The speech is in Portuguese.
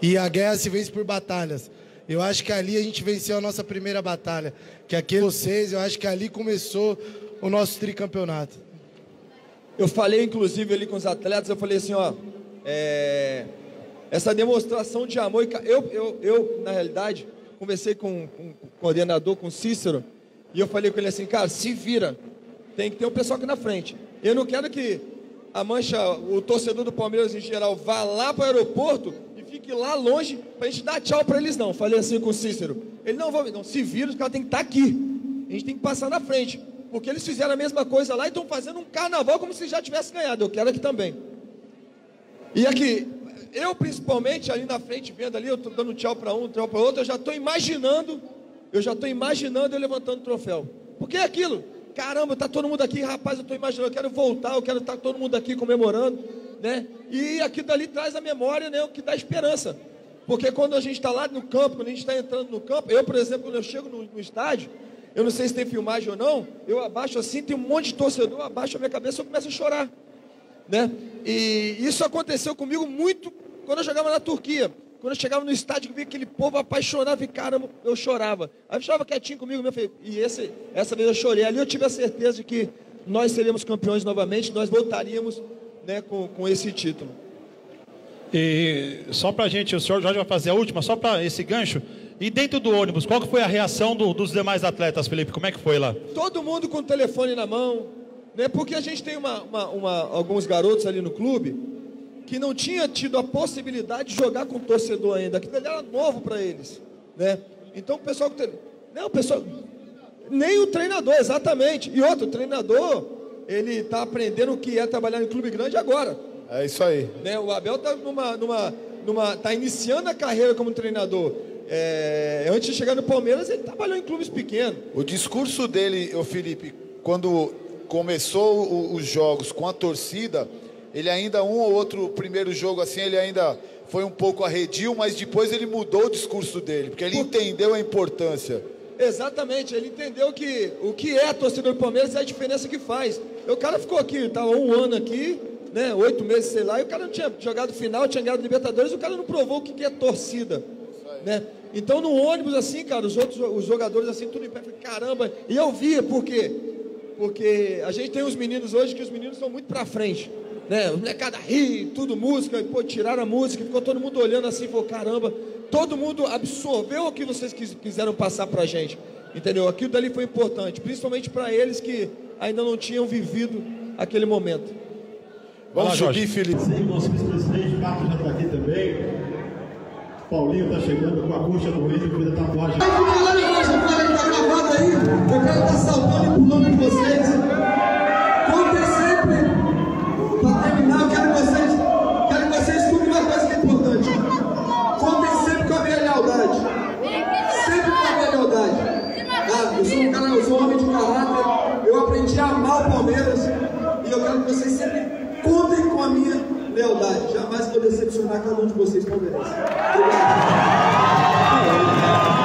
E a guerra se vence por batalhas. Eu acho que ali a gente venceu a nossa primeira batalha. Que aquele vocês, eu acho que ali começou o nosso tricampeonato. Eu falei, inclusive, ali com os atletas, eu falei assim, ó, é, essa demonstração de amor, eu, eu, eu na realidade, conversei com, com, com o coordenador, com o Cícero, e eu falei com ele assim, cara, se vira, tem que ter um pessoal aqui na frente. Eu não quero que a mancha, o torcedor do Palmeiras em geral, vá lá para o aeroporto fique lá longe para a gente dar tchau para eles, não. Falei assim com o Cícero. Ele não vai, não, se vira, os caras têm que estar tá aqui. A gente tem que passar na frente. Porque eles fizeram a mesma coisa lá e estão fazendo um carnaval como se já tivesse ganhado. Eu quero aqui também. E aqui, eu principalmente ali na frente, vendo ali, eu estou dando tchau para um, tchau para outro, eu já estou imaginando, eu já estou imaginando eu levantando o troféu. Porque é aquilo, caramba, está todo mundo aqui, rapaz, eu estou imaginando, eu quero voltar, eu quero estar tá todo mundo aqui comemorando, né? E aquilo dali traz a memória, né? O que dá esperança. Porque quando a gente está lá no campo, quando a gente está entrando no campo, eu, por exemplo, quando eu chego no, no estádio, eu não sei se tem filmagem ou não, eu abaixo assim, tem um monte de torcedor, abaixo a minha cabeça e eu começo a chorar. Né? E isso aconteceu comigo muito quando eu jogava na Turquia. Quando eu chegava no estádio, eu via aquele povo apaixonado e caramba, eu chorava. Aí eu chorava quietinho comigo, meu filho. E esse, essa vez eu chorei. Ali eu tive a certeza de que nós seríamos campeões novamente, nós voltaríamos né, com, com esse título. E só para a gente, o senhor Jorge vai fazer a última, só para esse gancho. E dentro do ônibus, qual que foi a reação do, dos demais atletas, Felipe? Como é que foi lá? Todo mundo com o telefone na mão, né? Porque a gente tem uma, uma, uma, alguns garotos ali no clube que não tinha tido a possibilidade de jogar com o torcedor ainda. Aquilo era novo para eles, né? Então o pessoal que não, o pessoal nem o treinador, exatamente. E outro, o treinador, ele está aprendendo o que é trabalhar em clube grande agora. É isso aí. Né? O Abel está numa, numa, numa, tá iniciando a carreira como treinador. É, antes de chegar no Palmeiras, ele trabalhou em clubes pequenos. O discurso dele, o Felipe, quando começou os jogos com a torcida, ele ainda um ou outro primeiro jogo assim, ele ainda foi um pouco arredio, mas depois ele mudou o discurso dele, porque ele Por... entendeu a importância. Exatamente, ele entendeu que o que é a torcida do Palmeiras é a diferença que faz. O cara ficou aqui, estava um ano aqui, né, oito meses, sei lá, e o cara não tinha jogado final, tinha ganhado Libertadores, o cara não provou o que é torcida né? Então no ônibus assim, cara, os outros os jogadores assim, tudo em pé, caramba, e eu via, por quê? Porque a gente tem os meninos hoje que os meninos são muito pra frente, né? O molecada ri, tudo música, e pô, tiraram a música, ficou todo mundo olhando assim, falou, caramba, todo mundo absorveu o que vocês quiseram passar pra gente, entendeu? Aquilo dali foi importante, principalmente para eles que ainda não tinham vivido aquele momento. Vamos subir, Felipe. Sim, nosso vice-presidente, Marcos já está aqui também. Paulinho tá chegando com a bucha do Rio, com a tatuagem. Vai ficar lá embaixo, fora que tá gravado aí. Eu quero estar tá saltando e pulando de vocês. de amar o Palmeiras. E eu quero que vocês sempre contem com a minha lealdade. Jamais vou decepcionar cada um de vocês palmeirenses. Obrigado.